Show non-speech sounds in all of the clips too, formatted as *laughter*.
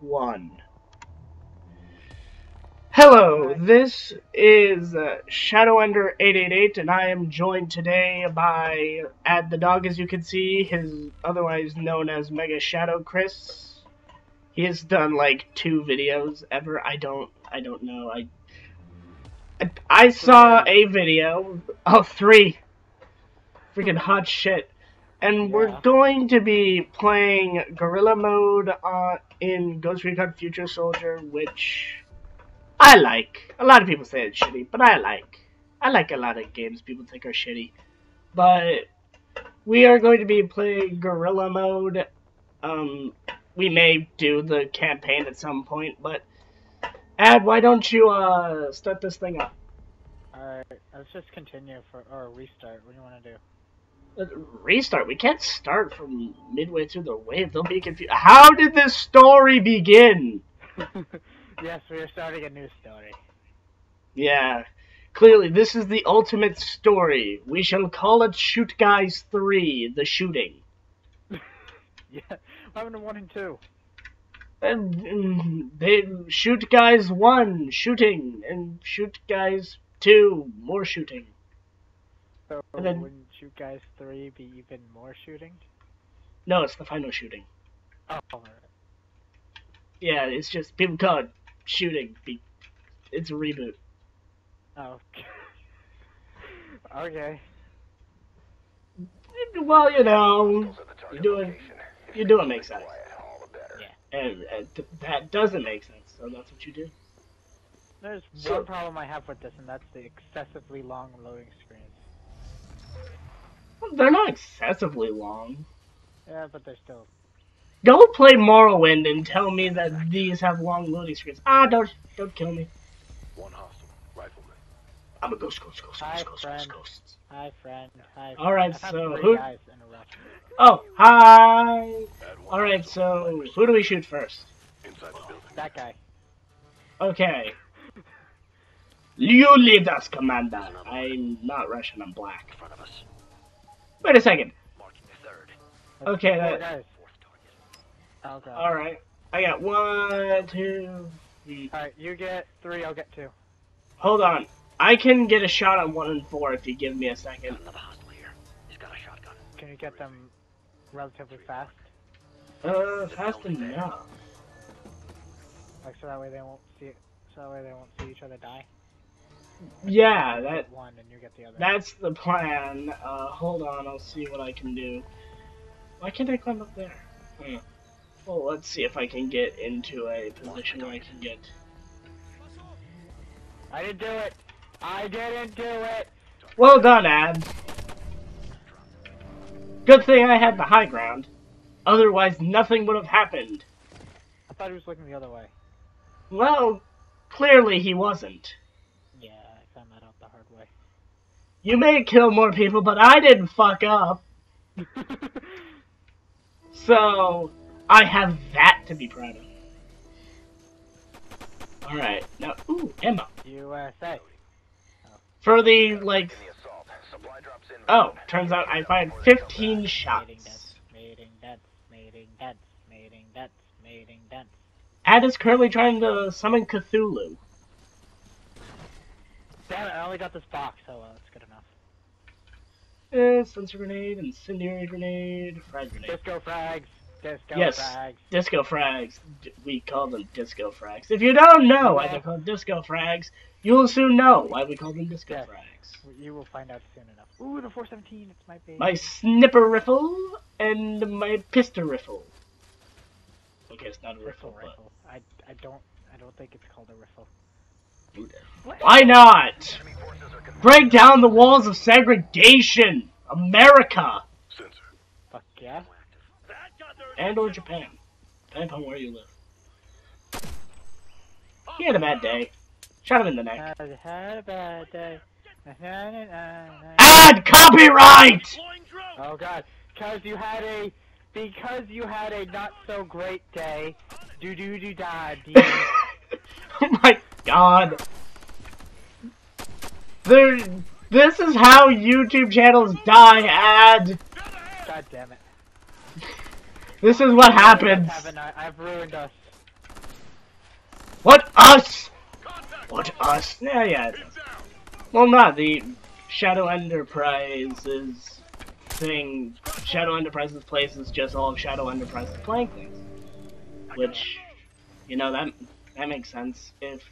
one. Hello, this is uh, Shadowender888, and I am joined today by Dax the Dog, as you can see, his otherwise known as Mega Shadow Chris. He has done like two videos ever. I don't, I don't know. I, I, I saw a video. Oh, three. Freaking hot shit and we're going to be playing Guerrilla Mode uh, in Ghost Recon Future Soldier, which I like. A lot of people say it's shitty, but I like. I like a lot of games people think are shitty. But we are going to be playing Guerrilla Mode. Um, we may do the campaign at some point, but Ad, why don't you uh, start this thing up? Alright, let's just continue for or restart. What do you want to do? Restart. We can't start from midway through the wave. They'll be confused. How did this story begin? *laughs* yes, we are starting a new story. Yeah. Clearly, this is the ultimate story. We shall call it Shoot Guys 3, the shooting. *laughs* Yeah, what happened to one and two? And they Shoot Guys 1, shooting, and Shoot Guys 2, more shooting. So And then- wouldn't you Guys three be even more shooting? No, it's the final shooting. Oh, alright. Yeah, it's just, people call it shooting. be- It's a reboot. Oh. okay. *laughs* Well, you know, you're doing, you're doing makes sense. Yeah. And, and th- that doesn't make sense, so that's what you do. There's So- one problem I have with this, and that's the excessively long loading screens. Well, They're not excessively long. Yeah, but they're still. Go play Morrowind and tell me that these have long loading screens. Ah, don't don't kill me. One hostile, rifleman. I'm a ghost, ghost, ghost, Hi, ghost, ghost, ghost, ghost. Hi, friend. Hi. All right, I've so three who- guys in a row. Oh, hi. All right, so who do we shoot first? inside the building. That guy. Okay. You lead us, Commander. I'm not Russian. I'm black. In front of us. Wait a second. Marking the third. That's Okay, that- guys. Fourth target. Oh. All right. I got one, two, three. Alright, you get three, I'll get two. Hold on. I can get a shot on one and four if you give me a second. Got another hostile here. He's got a shotgun. Can you get them relatively fast? Uh, fast enough. Like so that way they won't see it, so that way they won't see each other die. Yeah, that one and you get the other. That's the plan. Uh, hold on, I'll see what I can do. Why can't I climb up there? Hmm. Well, let's see if I can get into a position where I can get. I didn't do it. I didn't do it. Well done, Ad. Good thing I had the high ground. Otherwise, nothing would have happened. I thought he was looking the other way. Well, clearly he wasn't. Yeah, I found that out the hard way. You may kill more people, but I didn't fuck up. *laughs* So, I have that to be proud of. Alright, now, ooh, ammo. USA. For the, like, The assault. Supply drops in. oh, turns out I fired 15 shots. Ad is currently trying to summon Cthulhu. Damn it! I only got this box. Oh uh, well, that's good enough. Eh, sensor grenade, incendiary grenade, frag grenade. Disco frags. Disco Yes. frags. Disco frags. D- we call them disco frags. If you don't know why they're called disco frags, you will soon know why we call them disco Yes. frags. You will find out soon enough. Ooh, the 417. It's my baby. My snipper riffle and my pistol riffle. Okay, it's not a Rifle riffle, but rifle. I, I don't I don't think it's called a rifle. Why not? Enemy forces are confirmed. Break down the walls of segregation, America, Fuck yeah. and or Japan, depending on where you live. He had a bad day. Shot him in the neck. Had, had a bad day. Ad copyright. Oh god, because you had a because you had a not so great day. Do do do da dee. *laughs* *laughs* oh my god. There. This is how YouTube channels die. Ad. God damn it. This is what happens. I? I've ruined us. What us? What us? Yeah, yeah. Well, not the Shadow Enderprises thing. Shadow Enderprises place is just all of Shadow Enderprises playing things, which, you know, that that makes sense. If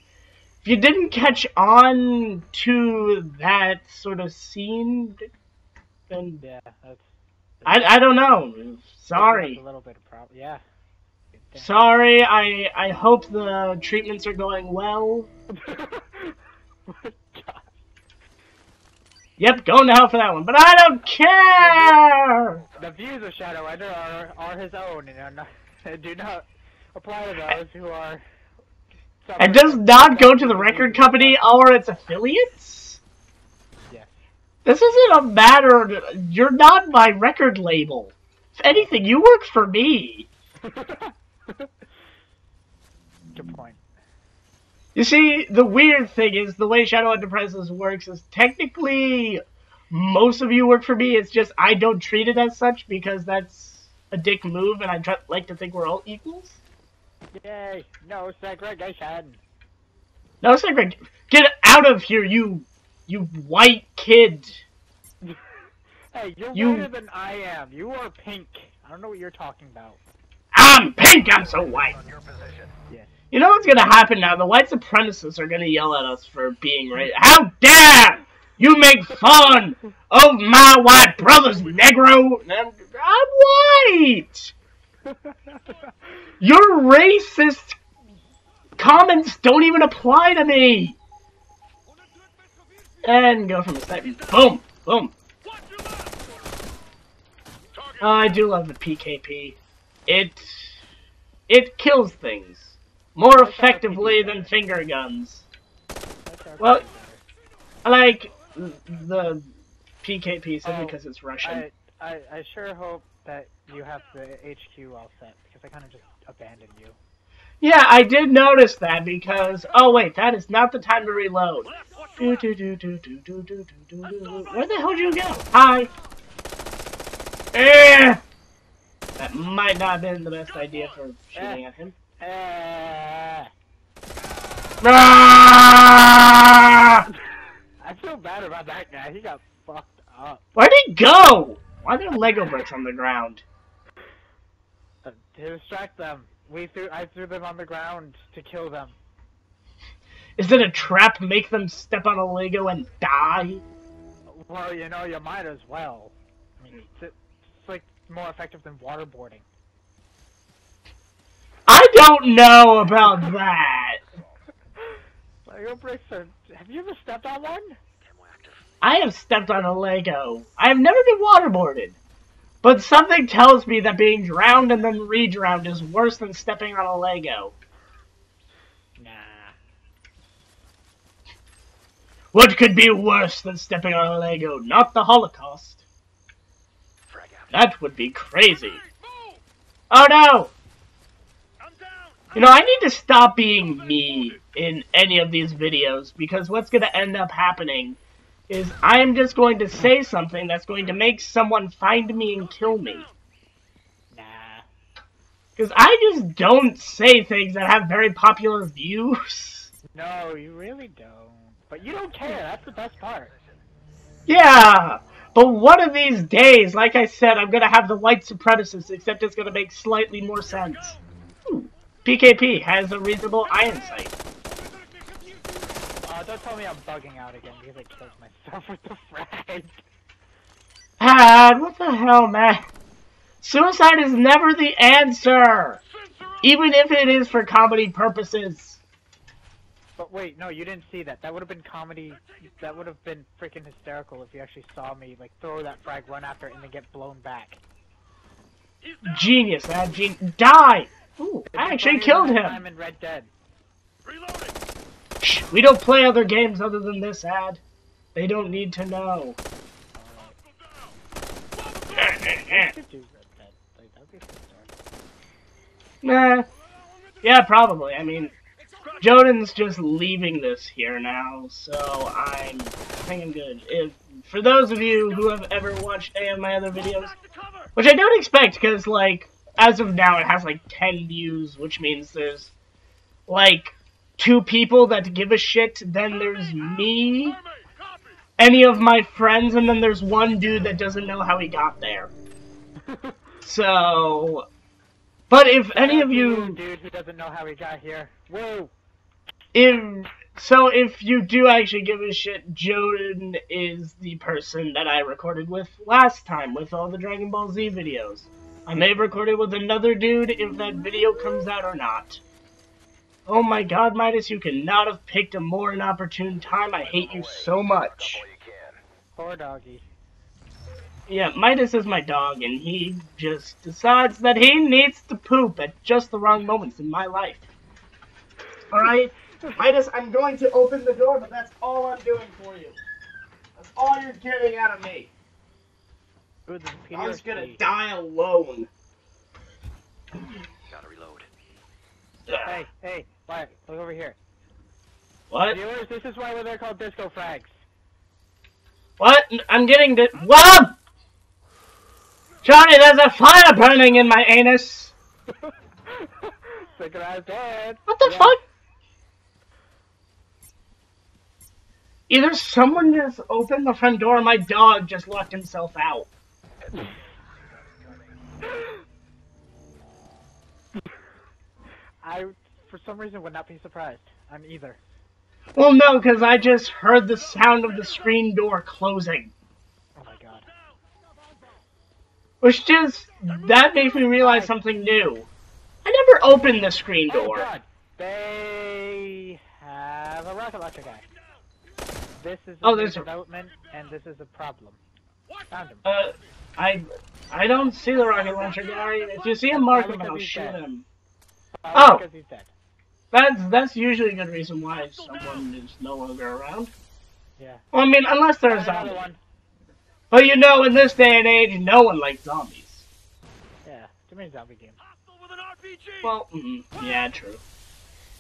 if you didn't catch on to that sort of scene, then Yeah, that's. I I don't know. Sorry. A little bit of problem. Yeah. Sorry, I I hope the treatments are going well. *laughs* Yep, going to hell for that one, but I don't care! The views of Shadow Ender are, are his own and not, *laughs* do not apply to those who are. And does not go to the record company or its affiliates? Yes. This isn't a matter. You're not my record label. If anything, you work for me. *laughs* Good point. You see, the weird thing is the way Shadow Enderprises works is technically most of you work for me. It's just I don't treat it as such because that's a dick move, and I try, like to think we're all equals. Yay! No segregation. No, Sigrid, get out of here, you, you white kid. *laughs* Hey, you're You- whiter than I am. You are pink. I don't know what you're talking about. I'm pink. I'm so white. On your position. You know what's gonna happen now? The white supremacists are gonna yell at us for being racist. How dare you make fun of my white brothers, Negro? I'm, I'm white. Your racist comments don't even apply to me. And go from a sniper. Boom, boom. I do love the PKP. It it kills things more effectively than finger guns. Well. I like the PKP simply Oh, because it's Russian. I, I, I sure hope that you have the HQ all set because I kind of just abandoned you. Yeah, I did notice that because oh wait, that is not the time to reload. Do, do, do, do, do, do, do, do, do, do. Where the hell did you go? Hi. Eh. That might not have been the best idea for shooting at him. Eh, Ah! I feel bad about that guy. He got fucked up. Where'd he go? Why are there Lego bricks on the ground? To distract them, we threw. I threw them on the ground to kill them. Is it a trap? Make them step on a Lego and die? Well, you know, you might as well. I mean, it's, it's like more effective than waterboarding. I don't know about that. *laughs* Lego bricks are. Have you ever stepped on one? I have stepped on a Lego. I have never been waterboarded. But something tells me that being drowned and then re-drowned is worse than stepping on a Lego. Nah. What could be worse than stepping on a Lego? Not the Holocaust. That would be crazy. Oh no! You know, I need to stop being me in any of these videos because what's going to end up happening is I am just going to say something that's going to make someone find me and kill me. Nah. Because I just don't say things that have very popular views. No, you really don't. But you don't care. That's the best part. Yeah! But one of these days, like I said, I'm going to have the white supremacists, except it's going to make slightly more sense. Ooh, PKP has a reasonable iron sight. Don't tell me I'm bugging out again because I killed myself *laughs* with the frag. Dad, what the hell, man? Suicide is never the answer! Even if it is for comedy purposes. But wait, no, you didn't see that. That would have been comedy. That would have been freaking hysterical if you actually saw me like throw that frag, run after it, and then get blown back. Genius, Dad. Gen- Die! Ooh, I actually killed him. I'm in Red Dead. Shh, we don't play other games other than this ad. They don't need to know. Nah. Yeah, probably. I mean, Jordan's just leaving this here now, so I'm I'm good. If for those of you who have ever watched any of my other videos, which I don't expect, because like as of now, it has like 10 views, which means there's like two people that give a shit. Then there's me, any of my friends, and then there's one dude that doesn't know how he got there. *laughs* So, but if any of you, dude who doesn't know how he got here. Whoa. if so, if you do actually give a shit, Jordan is the person that I recorded with last time with all the Dragon Ball Z videos. I may have recorded with another dude if that video comes out or not. Oh my god, Midas, you cannot have picked a more inopportune time. I hate you so much. All you can. Poor doggy. Yeah, Midas is my dog, and he just decides that he needs to poop at just the wrong moments in my life. Alright? Midas, I'm going to open the door, but that's all I'm doing for you. That's all you're getting out of me. Ooh, I'm just gonna die alone. Gotta reload. Hey, hey, Wyatt, look over here. What? Viewers, this is why they're called disco frags. What? I'm getting the. What? Johnny, there's a fire burning in my anus. *laughs* Synchronized head. What the Yeah. fuck? Either someone just opened the front door or my dog just locked himself out. *laughs* I, for some reason, would not be surprised. I'm either. Well, no, because I just heard the sound of the screen door closing. Oh my god. Which just, that makes me realize something new. I never opened the screen Oh door. god. They have a rocket launcher guy. This is Oh, a there's a- development, and this is a problem. Found him. Uh, I, I don't see the rocket launcher guy. If you see him, mark him I'll shoot him. Oh. Because he's dead. That's, that's usually a good reason why someone is no longer around. Yeah. Well, I mean, unless they're a zombie. one. But you know, in this day and age, no one likes zombies. Yeah. Too many zombie games. Well, mm, yeah, true.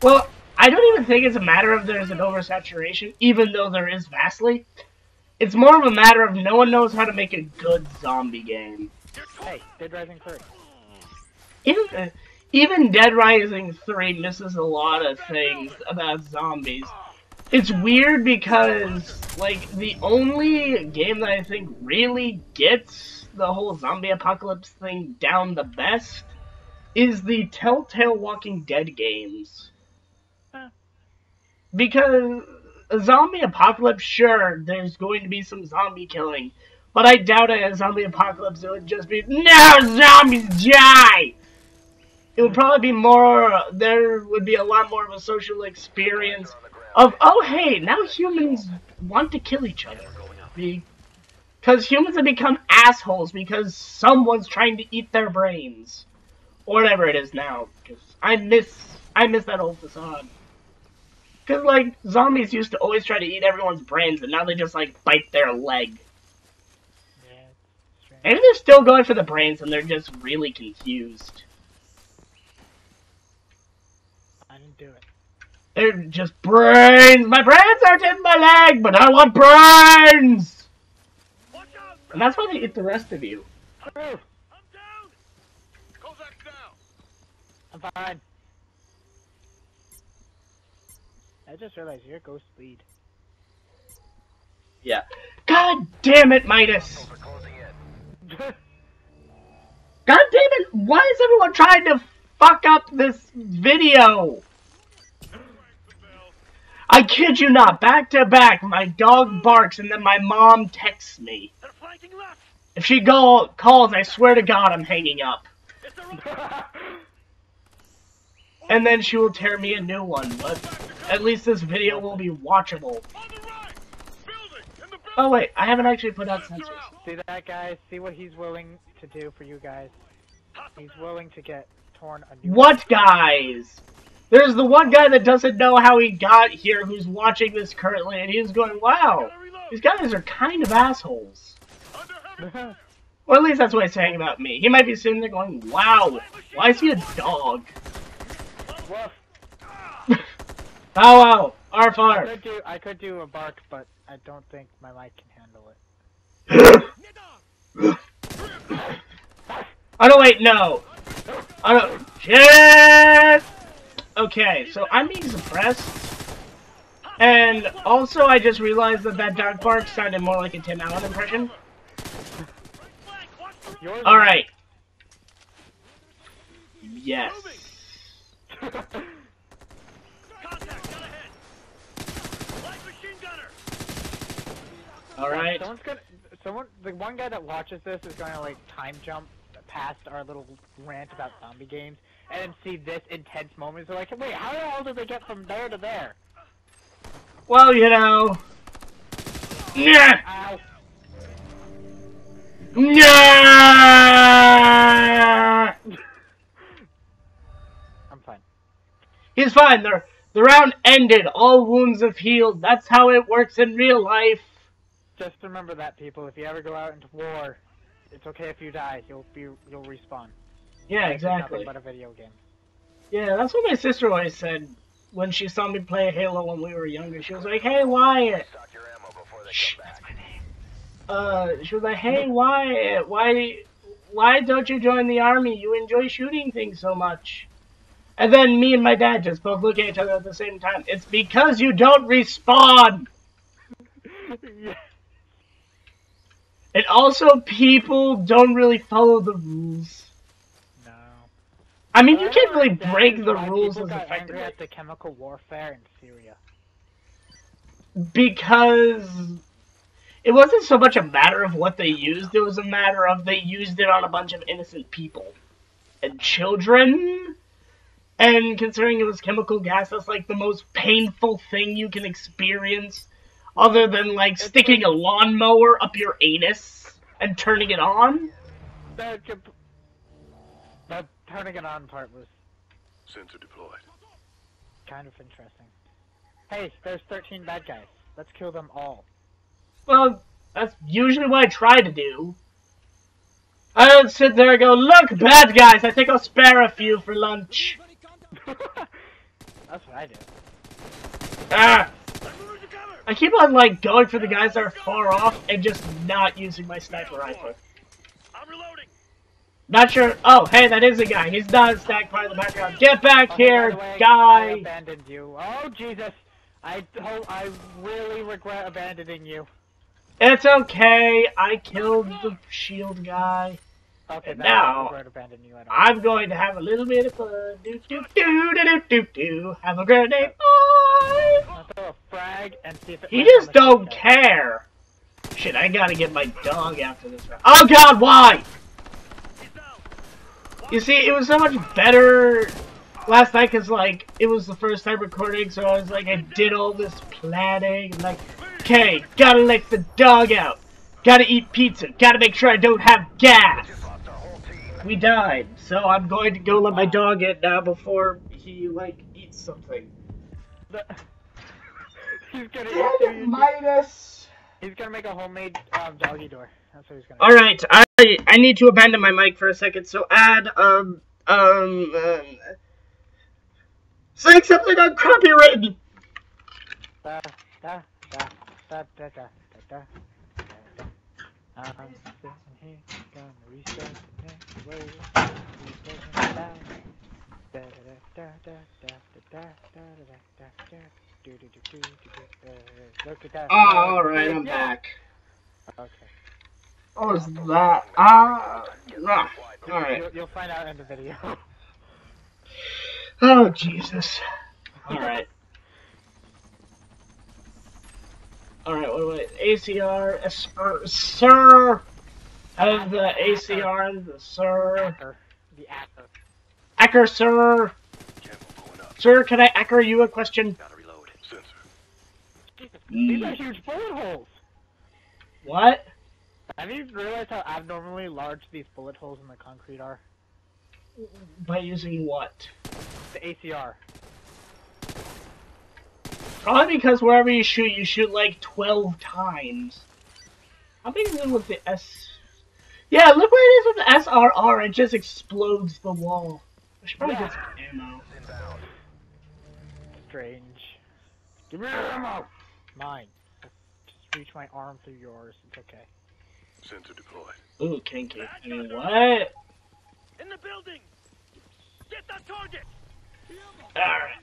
Well, I don't even think it's a matter of there's an oversaturation, even though there is vastly. It's more of a matter of no one knows how to make a good zombie game. Hey, Dead Rising 3. Even, uh, even Dead Rising 3 misses a lot of things about zombies. It's weird because, like, the only game that I think really gets the whole zombie apocalypse thing down the best is the Telltale Walking Dead games. Because a zombie apocalypse, sure, there's going to be some zombie killing, but I doubt a zombie apocalypse it would just be no zombies die. It would probably be more. There would be a lot more of a social experience On the ground. of oh hey now humans want to kill each other because humans have become assholes because someone's trying to eat their brains or whatever it is now. Because I miss I miss that old facade. Because like zombies used to always try to eat everyone's brains, and now they just like bite their leg. Yeah. Maybe they're still going for the brains, and they're just really confused. I didn't do it. They're just brains. My brains aren't in my leg, but I want brains. And that's why they eat the rest of you. I'm down. Kozak's down. I'm fine. I just realized you're Ghost Lead. Yeah. God damn it, Midas. We're closing in. God damn it. Why is everyone trying to fuck up this video? I kid you not. Back to back, my dog barks and then my mom texts me. They're flanking left. If she go calls, I swear to God, I'm hanging up. It's the right. And then she will tear me a new one, but at least this video will be watchable. On the right. Building. In the building. Oh wait, I haven't actually put out sensors. See that, guys? See what he's willing to do for you guys? He's willing to get torn a new What guys? There's the one guy that doesn't know how he got here who's watching this currently, and he's going, wow, these guys are kind of assholes. Under. *laughs* Or at least that's what he's saying about me. He might be sitting there going, wow, why is he a dog? Woof. *laughs* Bow wow, arf I could do I could do a bark, but I don't think my mic can handle it. *laughs* Oh no, wait, no. Oh, shit! Okay, so I'm being suppressed. And also, I just realized that that dog bark sounded more like a Tim Allen impression. Alright. Yes. Alright. Someone's gonna. Someone. The one guy that watches this is gonna like time jump past our little rant about zombie games and then see this intense moment. They're like, wait, how the hell did they get from there to there? Well, you know. Yeah. Ow. Yeah. I'm fine. He's fine. The, the round ended. All wounds have healed. That's how it works in real life. Just remember that, people. If you ever go out into war, it's okay if you die. You'll be you'll respawn. Yeah, It's nothing exactly. but a video game. Yeah, that's what my sister always said when she saw me play Halo when we were younger. She was like, "Hey Wyatt." Shh, that's my name. Uh, she was like, "Hey Wyatt, why, why don't you join the army? You enjoy shooting things so much." And then me and my dad just both look at each other at the same time. It's because you don't respawn. *laughs* yeah. And also, people don't really follow the rules. I mean, you can't really break the rules as effectively. at the chemical warfare in Syria. because it wasn't so much a matter of what they used, it was a matter of they used it on a bunch of innocent people and children. And considering it was chemical gas, that's like the most painful thing you can experience, other than like sticking a lawnmower up your anus and turning it on. The, comp- the turning it on part was Sensor deployed. kind of interesting. Hey, there's 13 bad guys. Let's kill them all. Well, that's usually what I try to do. I don't sit there and go, look, bad guys, I think I'll spare a few for lunch. *laughs* That's what I do. Ah! I'm moving to cover. I keep on, like, going for the guys that are far off and just not using my sniper rifle. Not sure. Oh, hey, that is a guy. He's not a stack part of the background. Get back Oh, here, way, I guy! abandoned you. Oh Jesus! I ho- I really regret abandoning you. It's okay. I killed the shield guy. Okay, And now, I don't regret abandoning you. I'm going to have a little bit of fun. Do do do do do do do. Have a grenade. Bye. Throw a frag and see if it. He just don't care. Shit, I gotta get my dog after this round. Oh god, why? He's down. You see, it was so much better last night because, like, it was the first time recording, so I was like, I did all this planning. and like, okay, gotta let the dog out. Gotta eat pizza. Gotta make sure I don't have gas. We died, so I'm going to go let my dog in now before he, like, eats something. The- he's gonna. He's gonna, he's gonna make a homemade um, doggy door. That's what he's gonna. All right, I I need to abandon my mic for a second. So add um um, um saying something on copyright. Da, da, da, da, da, da, da, da, da. I'm sitting here, gonna reset the next wave. Resetting down. Da, da, da, da, da, da, da, da, da, da, da, da. Do, do, do, do, do, do. Uh, Look at that. Oh, all right, I'm back. Okay. What was that? Ah, ah, all right. You'll, you'll find out in the video. *laughs* Oh Jesus. All right. All right. What do I? ACR, S- er, sir. Out of the ACR, the sir. Acker. The acker. Acker, sir. Campbell going up. Sir, can I acker you a question? Gotta reload. Sensor. These are huge bullet holes. What? Have you realized how abnormally large these bullet holes in the concrete are? By using what? The ACR. Probably oh, because wherever you shoot, you shoot like 12 times. How big is it with the S? Yeah, look where it is with the SRR. It just explodes the wall. I should probably get some ammo. Strange. Give me your ammo! Mine. Just reach my arm through yours. It's okay. Sensor deployed. Ooh, kinky. I mean, what? In the building. Get that target! Alright.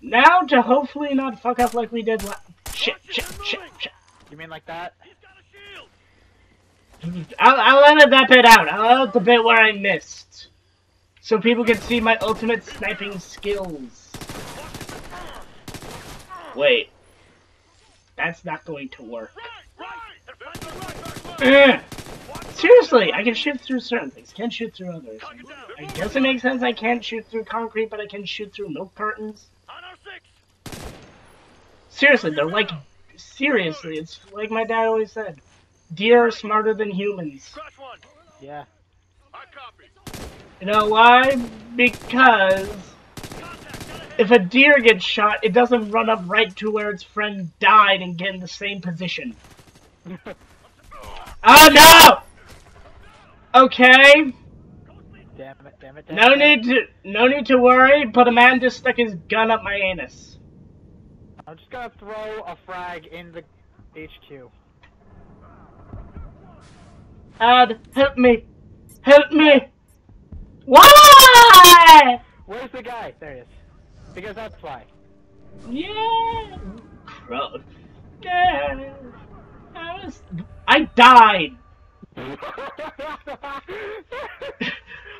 Now to hopefully not fuck up like we did last. Shit, shit, shit, shit. You mean like that? He's got a shield! I'll, I'll edit that bit out. I'll edit the bit where I missed. So people can see my ultimate sniping skills. Wait. That's not going to work. Right! Right! Defend the right back line! Ugh. Seriously, I can shoot through certain things. Can't shoot through others. Tuck it down! I guess it makes sense I can't shoot through concrete, but I can shoot through milk cartons. On our six! Seriously, they're like... Seriously, it's like my dad always said. Deer are smarter than humans. Yeah. You know why? Because Contact! Get ahead! if a deer gets shot, it doesn't run up right to where its friend died and get in the same position. *laughs* Oh no! Okay, Damn it, damn it, damn no it. need to no need to worry, but a man just stuck his gun up my anus. I'm just gonna throw a frag in the HQ. Ad, help me! Help me! Why? Where's the guy? There he is. Because that's why. Yeah. Crow. Yeah. I was. I died.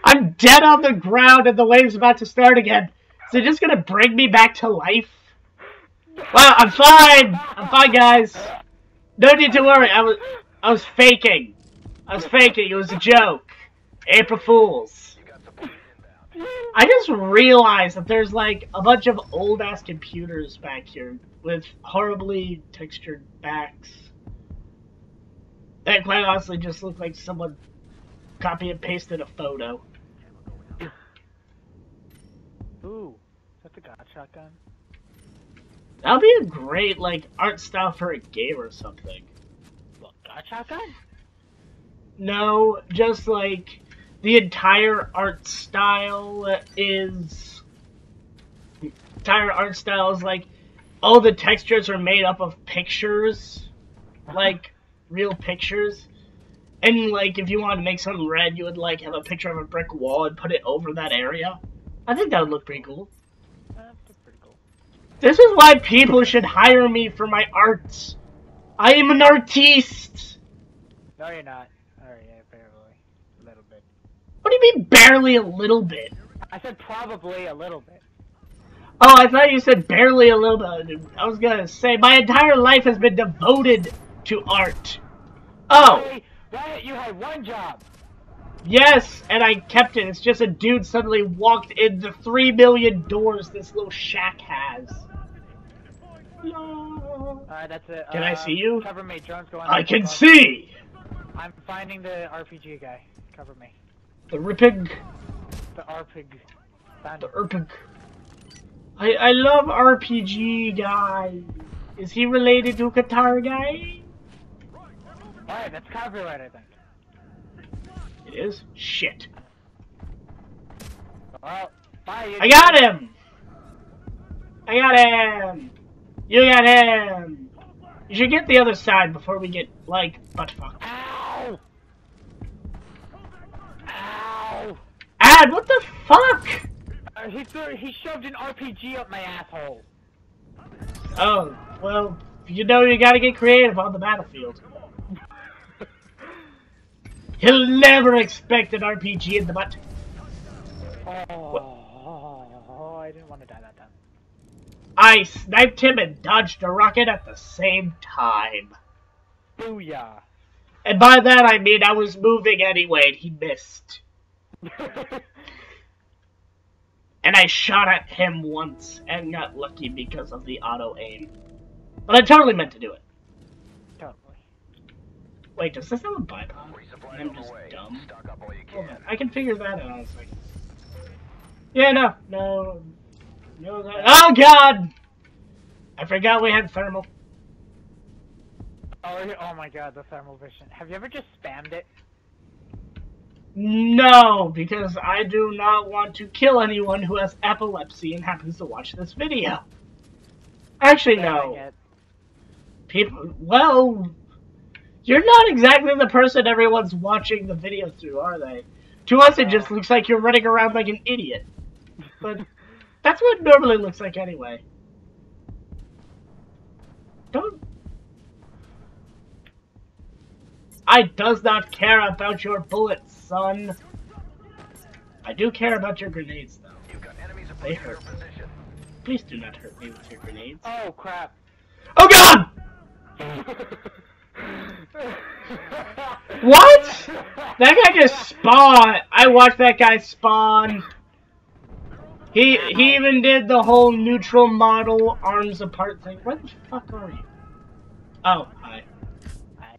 I'm dead on the ground and the wave's about to start again. It just gonna bring me back to life? Well, I'm fine. I'm fine, guys. No need to worry. I was, I was faking. I was faking. It was a joke. April Fools. I just realized that there's like a bunch of old ass computers back here with horribly textured backs. That quite honestly just look like someone copy and pasted a photo. Ooh, is that the god shotgun? That'd be a great like art style for a game or something. What, god shotgun? No, just like the entire art style is entire art style is like all the textures are made up of pictures, like real pictures. And like if you wanted to make something red, you would like have a picture of a brick wall and put it over that area. I think that would look pretty cool. Uh, That's pretty cool. This is why people should hire me for my arts. I am an artiste. No, you're not. Alright, yeah, barely. A little bit. What do you mean barely a little bit? I said probably a little bit. Oh, I thought you said barely a little bit. I was gonna say my entire life has been devoted to art. Oh, Wyatt, you had one job. yes, and I kept it. It's just a dude suddenly walked in the three million doors this little shack has. Alright, that's it. Can I Uh, see you? Cover me, drone's going I can see I'm finding the RPG guy. Cover me. the ripping, The RPG. Found the erpig. I I love RPG guy. Is he related to Qatar guy? Alright, that's copyright, I think. It is. Shit. Well, bye. You I got him! I got him! You got him! You should get the other side before we get, like, butt fucked. Ow! Ow! Ad, what the fuck? Uh, he threw, he shoved an RPG up my asshole. Oh, well, you know you gotta get creative on the battlefield. He'll never expect an RPG in the butt. Oh, oh! I didn't want to die that time. I sniped him and dodged a rocket at the same time. Booyah. And by that I mean I was moving anyway and he missed. *laughs* And I shot at him once and got lucky because of the auto aim. But I totally meant to do it. Wait, does this have a bipod? I'm just dumb. Stock up all you Hold can. on, I can figure that out. I was like, yeah, no, no, no. That, oh God! I forgot we had thermal. Oh, oh my god, the thermal vision. Have you ever just spammed it? No, because I do not want to kill anyone who has epilepsy and happens to watch this video. Actually, no. People, well, you're not exactly the person everyone's watching the video through, are they? To us, it just looks like you're running around like an idiot. but that's what it normally looks like anyway. Don't. I does not care about your bullets, son. I do care about your grenades, though. You've got enemies They hurt. Please do not hurt me with your grenades. Oh crap. Oh god! *laughs* What? That guy just spawned. I watched that guy spawn. He he even did the whole neutral model arms apart thing. Where the fuck are you? Oh, hi. I-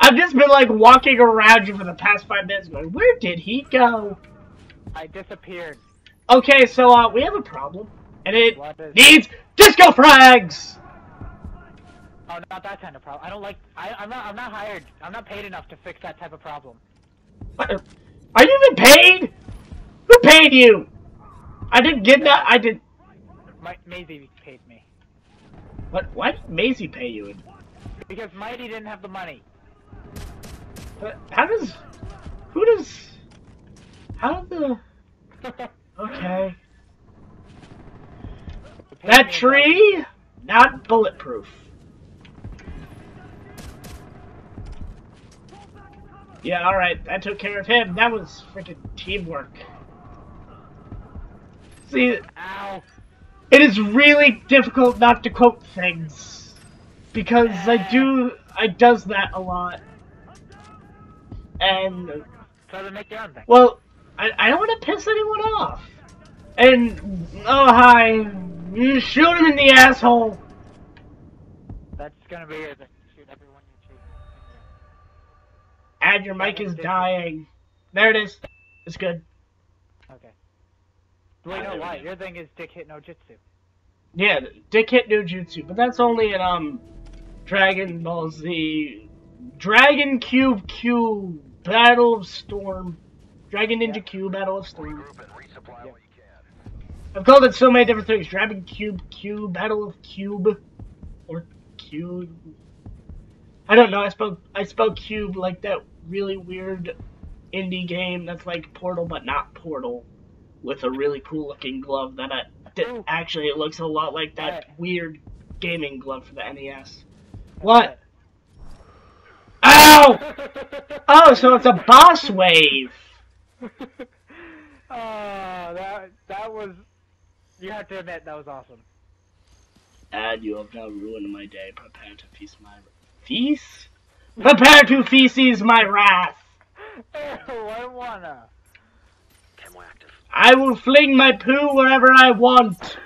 I've just been like walking around you for the past five minutes going, where did he go? I disappeared. Okay, so uh we have a problem. And it needs disco frags! Oh, not that kind of problem. I don't like. I, I'm not. I'm not hired. I'm not paid enough to fix that type of problem. What- Are you even paid? Who paid you? I didn't get that. I did. My, Maisie paid me What? Why did Maisie pay you? because Mighty didn't have the money. But How does? Who does? How the? *laughs* Okay. That tree, not bulletproof. Yeah, all right. I took care of him. That was freaking teamwork. See, Ow! it is really difficult not to quote things because I do. I does that a lot. And well, I, I don't want to piss anyone off. And oh hi, shoot him in the asshole. That's gonna be your And your mic is dying. There it is. It's good. Okay. Wait, no, why? Your thing is Dick Hit No Jitsu. Yeah, Dick hit no jutsu, but that's only in um Dragon Ball Z, Dragon Cube Q Battle of Storm, Dragon Ninja Yeah. Q Battle of Storm. Regroup and resupply Yep. what you can. I've called it so many different things. Dragon Cube Q Battle of Cube, or Cube. I don't know. I spoke I spoke Cube like that really weird indie game that's like Portal but not Portal, with a really cool looking glove that I, that Ooh. actually it looks a lot like that weird gaming glove for the NES. What? Ow! *laughs* Oh, so it's a boss wave. Oh, *laughs* that that was. You have to admit that was awesome. And you have now ruined my day. Prepare to feast my feast. Prepare to feces my wrath. Ew, I wanna. Camo active. I will fling my poo wherever I want.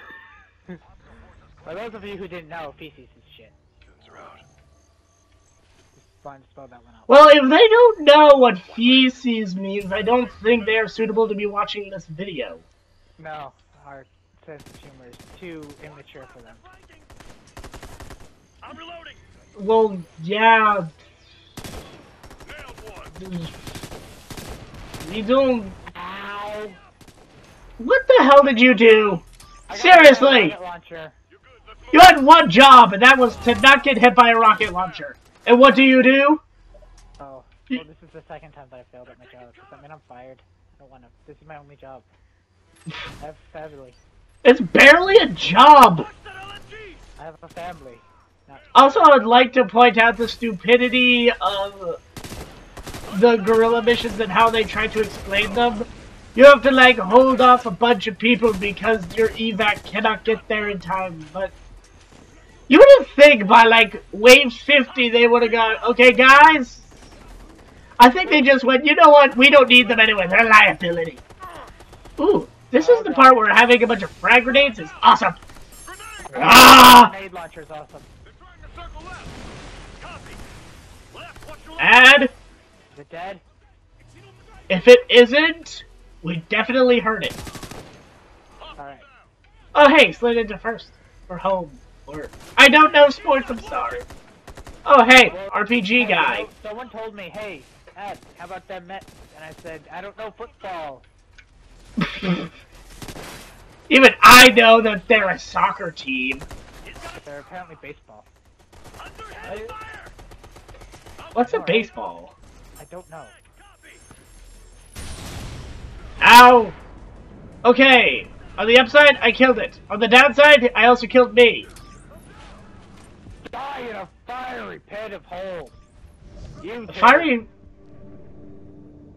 For those of you who didn't know, feces is shit. Goons are out. Fine to spell that one out. Well, if they don't know what feces means, I don't think they are suitable to be watching this video. No, our sense of humor is too immature for them. I'm reloading. Well, yeah, Nailed one. Hmm. you don't. Ow! What the hell did you do? Seriously! You good? Let's go. You had one job, and that was to not get hit by a rocket launcher. And what do you do? Oh, well, this is the second time that I failed at my job. Does that mean I'm fired? I don't wanna. This is my only job. *laughs* I have family. It's barely a job. Watch that LMG. I have a family. Also, I would like to point out the stupidity of the guerrilla missions and how they try to explain them. You have to like hold off a bunch of people because your evac cannot get there in time. But you wouldn't think by like wave 50 they would have gone, okay, guys. I think they just went, you know what? We don't need them anyway. They're a liability. Ooh, this is the part where having a bunch of frag grenades is awesome. Grenade. Ah! Grenade launcher is awesome. They're trying to circle left. Copy. Left. Watch your left. And Is it dead? if it isn't, we definitely heard it. Alright. Oh, hey, slid into first. Or home. Or. I don't know sports, I'm sorry. Oh, hey, RPG Hey, guy. so- Someone told me, hey, Ed, how about that Mets? And I said, I don't know football. *laughs* Even I know that they're a soccer team. They're apparently baseball. What's a baseball? I don't know. Ow! Okay, On the upside, I killed it. On the downside, I also killed me. Die in a fiery pit of holes. You. Fiery.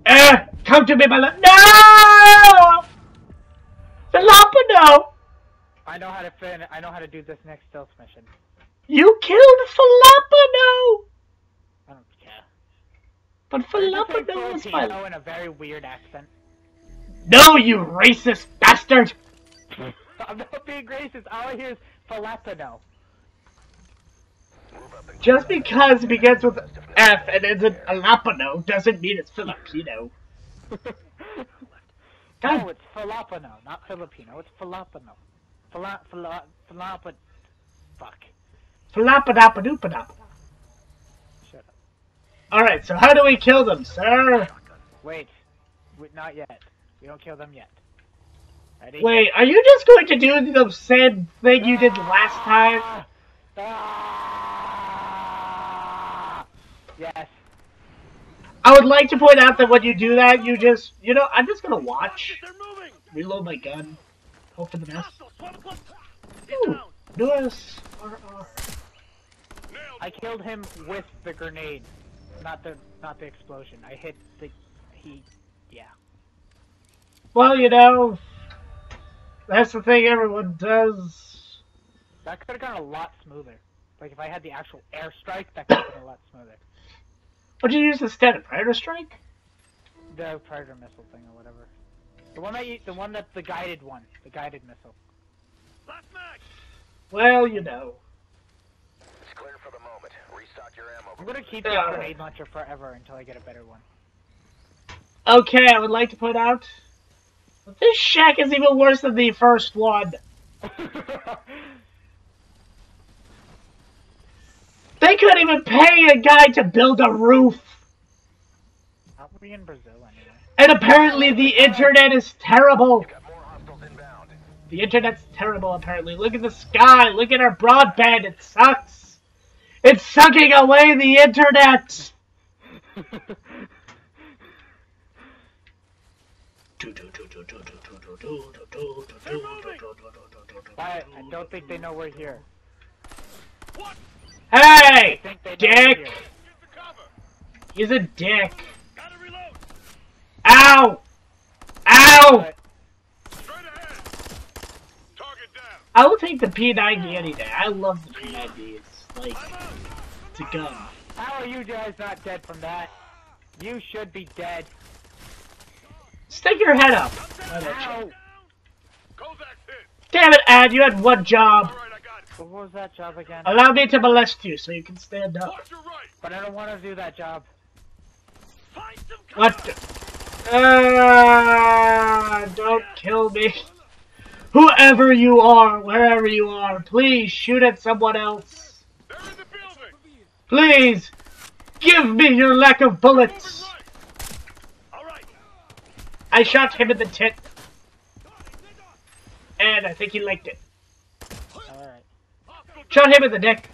Eh, come to me, my love. No! Filipino! I know how to fin. I know how to do this next stealth mission. You killed Filipino! I don't care. But Filipino is my... In a very weird accent. No, you racist bastard! *laughs* I'm not being racist. All I hear is Filipino. Just because it begins with F and ends in Filipino doesn't mean it's Filipino. God, *laughs* No, it's Filipino, not Filipino. It's Filipino. Fila, fila, Filipino. Fuck. Falapadappadoopadap. Shut up. Alright, so how do we kill them, sir? Wait. Wait, not yet. We don't kill them yet. Ready? Wait, are you just going to do the same thing you did last time? Ah! Yes. I would like to point out that when you do that, you just, you know, I'm just gonna watch, reload my gun, hope for the best. Hostile. Swamp close. Get Ooh, down. Notice. Nailed. I killed him with the grenade, not the not the explosion. I hit the he. Yeah. Well, you know, that's the thing everyone does. That could have gone a lot smoother. Like if I had the actual airstrike, that could have been a lot smoother. What'd you use instead? A Predator Strike? The predator missile thing or whatever. The one that you, the one that's the guided one, the guided missile. Last mag. Well, you know. It's clear for the moment. Restock your ammo. I'm gonna keep the Yeah. grenade launcher forever until I get a better one. Okay, I would like to point out this shack is even worse than the first one. *laughs* They couldn't even pay a guy to build a roof. Aren't we in Brazil anyway? And apparently the internet is terrible. Got more hostiles inbound. The internet's terrible, apparently. Look at the sky. Look at our broadband. It sucks. It's sucking away the internet. I don't think they know we're here. Hey! I think they know Dick! here. Get the cover. He's a dick. Ow! Ow! But Straight ahead. Target down. I will take the P90 any day. I love the P90. It's like, it's a gun. how are you guys not dead from that? You should be dead. Stick your head up. Why don't you? Ow! Damn it, Ad, you had one job. All right, I got. What was that job again? Allow me to molest you so you can stand up. Watch your right. But I don't want to do that job. Find some. What? the- Ah, don't kill me. Whoever you are, wherever you are, please shoot at someone else. They're in the building. Please, give me your lack of bullets. I shot him in the tit, and I think he liked it. Shot him in the neck.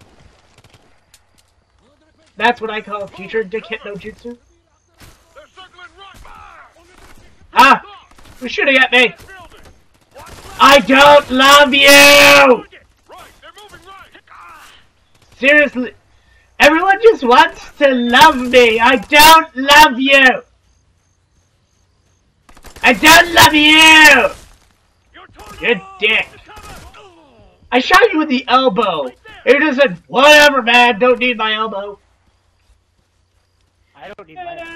That's what I call future dick hit no jutsu. Ah, who's shooting at me? I don't love you! Seriously, everyone just wants to love me. I don't love you. I don't love you. Good dick. I shot you with the elbow. It isn't whatever, man. Don't need my elbow. I don't need my. That.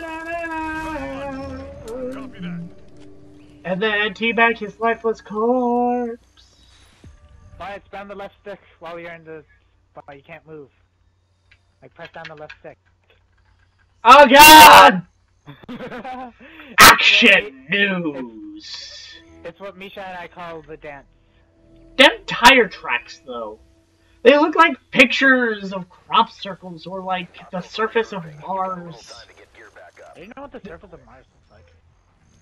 And then teabag his lifeless corpse. Fine, spam the left stick while you're in the. While you can't move. Like press down the left stick. Oh *laughs* God! Action what- news. It's what Misha and I call the dance. Them tire tracks, though. They look like pictures of crop circles or like the surface of Mars. Time to get gear back up. Do you know what the surface of Mars looks like?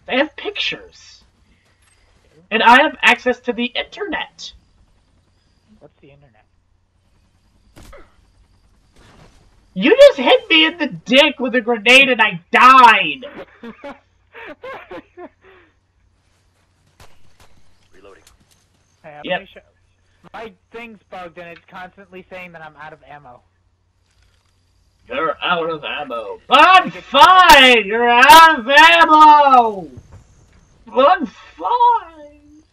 They have pictures. And I have access to the internet. What's the internet? You just hit me in the dick with a grenade and I died. Reloading. Hey, Yep. sure- My thing's bugged and it's constantly saying that I'm out of ammo. You're out of ammo. But fine! You're out of ammo! But fine!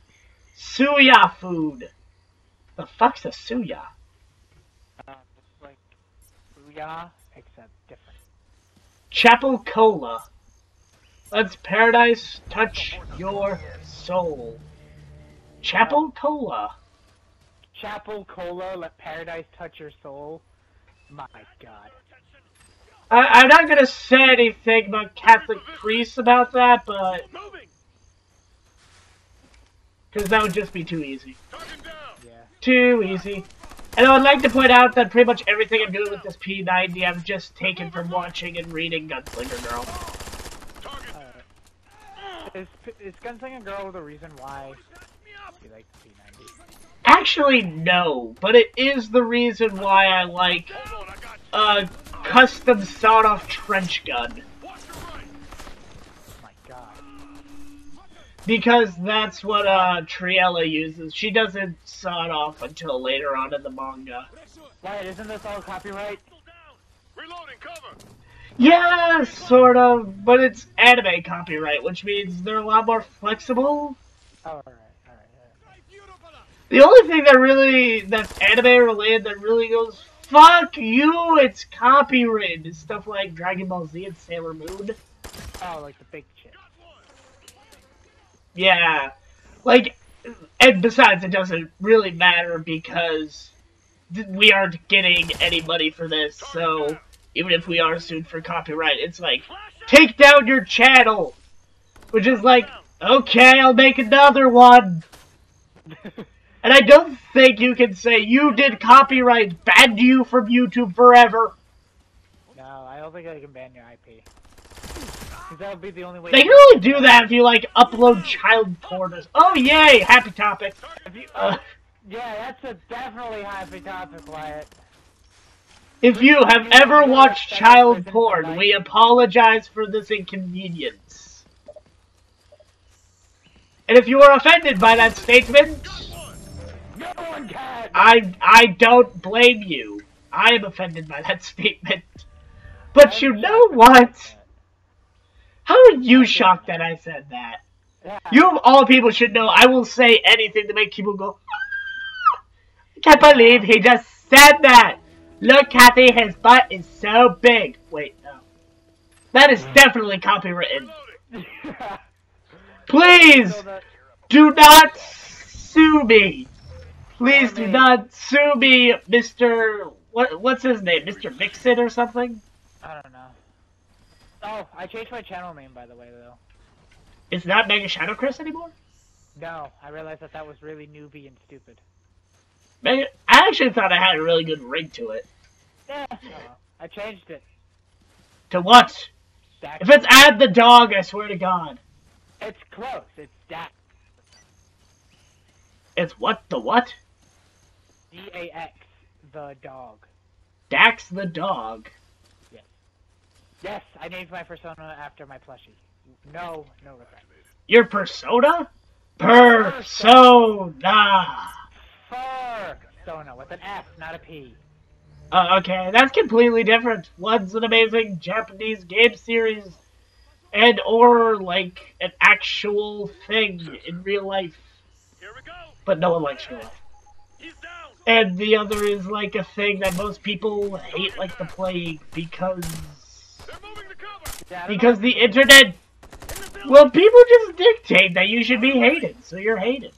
Suya food. The fuck's a suya? It's like Booyah, except different. Chapel Cola. Let's paradise touch your soul. Chapel Cola. Chapel Cola, let paradise touch your soul. My god. I, I'm not gonna say anything about Catholic priests about that, but because that would just be too easy. Target down. Yeah. Too easy. And I would like to point out that pretty much everything I'm doing with this P90 I've just taken from watching and reading Gunslinger Girl. Alright. Is, is Gunslinger Girl the reason why you like the P90? Actually, no, but it is the reason why I like Hold on, I got you. a custom sawed-off trench gun. Watch your right. My god. Because that's what uh, Triela uses. She doesn't saw it off until later on in the manga. Wait, isn't this all copyright? Pistol. Reloading. Cover. Yeah, sort of, but it's anime copyright, which means they're a lot more flexible. Oh, alright, alright, alright. The only thing that really, that's anime related that really goes, fuck you, it's copyrighted, is stuff like Dragon Ball Z and Sailor Moon. Oh, like the big shit. Yeah, like, and besides, it doesn't really matter because we aren't getting any money for this, so even if we are sued for copyright, it's like, take down your channel! Which is like, okay, I'll make another one! And I don't think you can say you did copyright, banned you from YouTube forever. no, I don't think I can ban your IP. That would be the only way. They can only do that if you like upload child porn. Oh yay, happy topic. If you, Uh, yeah, that's a definitely happy topic, Wyatt. if you have ever watched child porn, we apologize for this inconvenience. And if you are offended by that statement, No one can! I I don't blame you. I am offended by that *laughs* statement. But you know what? How are you shocked that I said that? Yeah. You of all people should know I will say anything to make people go, "Ah, I can't believe he just said that. Look, Kathy, his butt is so big. Wait, no. That is definitely copywritten. *laughs* Please do not sue me. Please do not sue me, Mr. What, what's his name? Mr. Vixen or something? I don't know. Oh, I changed my channel name, by the way, though. It's not Mega Shadow Chris anymore? No, I realized that that was really newbie and stupid. Mega, I actually thought I had a really good ring to it. Yeah. Well. I changed it. To what? Dax. If it's add the dog, I swear to God. It's close. It's Dax. It's what the what? D A X, the dog. Dax the dog. Yes, I named my persona after my plushie. No, no regret. Your persona? Persona. Persona with an F, not a P. Uh, okay, that's completely different. One's an amazing Japanese game series, and or like an actual thing in real life, Here we go. but no one likes real life. And the other is like a thing that most people hate like the plague because They're moving to cover. Yeah, because know. the internet In the building. well people just dictate that you should be hated, so you're hated.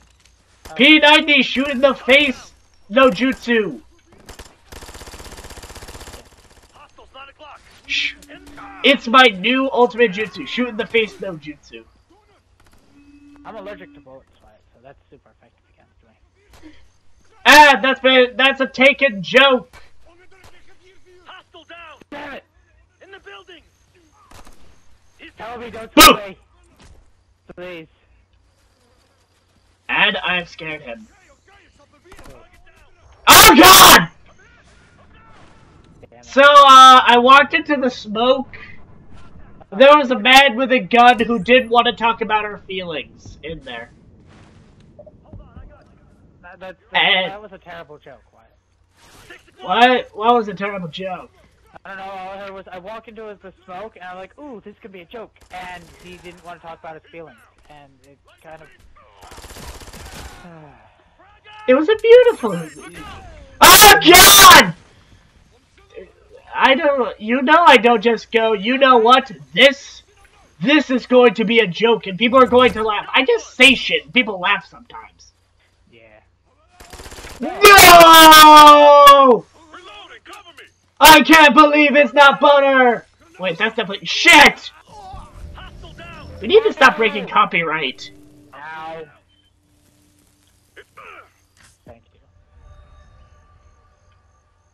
P90 shoot in the face, no jutsu. Hostiles nine o'clock. Shh. It's my new ultimate jutsu. Shoot in the face, no jutsu. I'm allergic to bullets, so that's super effective against me. Ah, that's been, that's a taken joke. Hostile down. Damn it! In the building. He's Tell me don't Boo! stay. Please. And I've scared him. Oh god! So, uh, I walked into the smoke. There was a man with a gun who didn't want to talk about her feelings in there. Hold on, I got you. that, that, And- that was a terrible joke. Wyatt. What? What was a terrible joke? I don't know. All I heard was I walk into the smoke and I'm like, ooh, this could be a joke. And he didn't want to talk about his feelings, and it kind of. It was a beautiful. Oh God! I don't. You know, I don't just go. You know what? This, this is going to be a joke, and people are going to laugh. I just say shit, and people laugh sometimes. yeah. No! Reloading, cover me! I can't believe it's not butter. Wait, that's definitely shit. We need to stop breaking copyright. Ow. Thank you.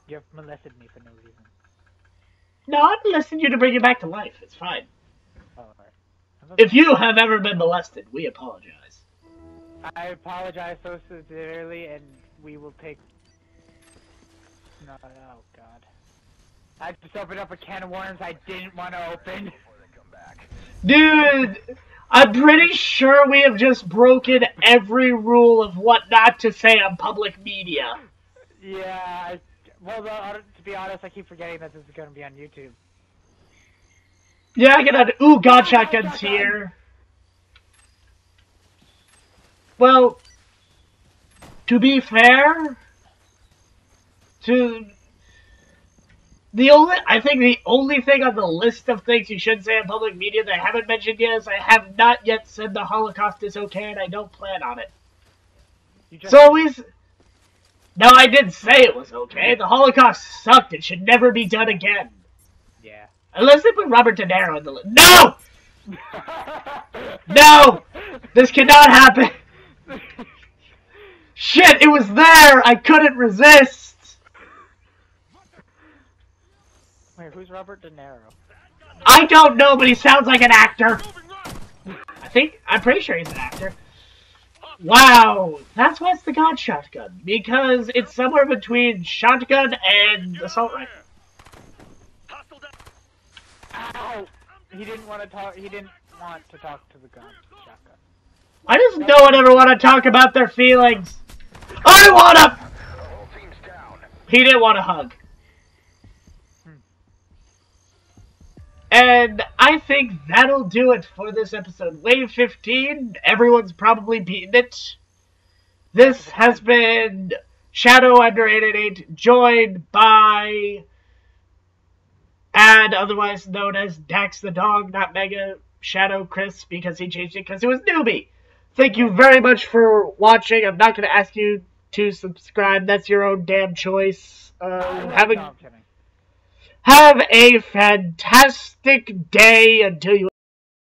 You've molested me for no reason. No, listening to you to bring you back to life. It's fine. Oh. If you have ever been molested, we apologize. I apologize so sincerely, and we will take. No, oh god. I just opened up a can of worms I didn't want to open. Before they come back. Dude, I'm pretty sure we have just broken every rule of what not to say on public media. Yeah, I, well, uh, to be honest, I keep forgetting that this is going to be on YouTube. Yeah, I get an ooh god shotguns here. Well, to be fair, to the only I think the only thing on the list of things you should say in public media that I haven't mentioned yet is I have not yet said the Holocaust is okay and I don't plan on it. It's always No, I did say it was okay. The Holocaust sucked. It should never be done again. yeah. Unless they put Robert De Niro in the list. No! *laughs* No! This cannot happen! *laughs* Shit, it was there! I couldn't resist! Wait, who's Robert De Niro? I don't know, but he sounds like an actor. I think, I'm pretty sure he's an actor. Wow, that's why it's the God Shotgun. Because it's somewhere between shotgun and assault rifle. Ow! He didn't want to talk. He didn't want to talk to the gun shotgun. Why does no one ever want to talk about their feelings? I wanna! Whole team's down. He didn't want a hug. And I think that'll do it for this episode. Wave 15, everyone's probably beaten it. This has been Shadowender888, joined by, and otherwise known as Dax the Dog, not Mega Shadow Chris, because he changed it because he was newbie. Thank you very much for watching. I'm not going to ask you to subscribe. That's your own damn choice. Uh, have a no, I'm kidding. Have a fantastic day until you